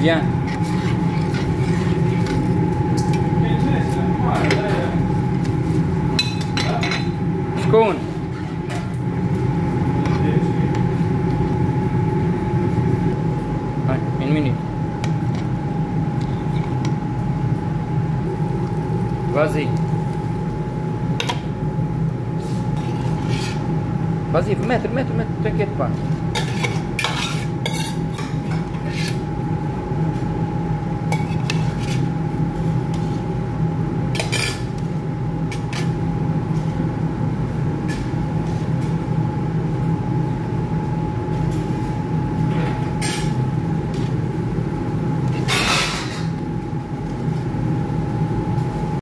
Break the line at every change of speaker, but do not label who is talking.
Viens. شكون؟ هاي une minute. Vas-y. Vas-y, mettre, mettre, mettre, t'inquiète pas.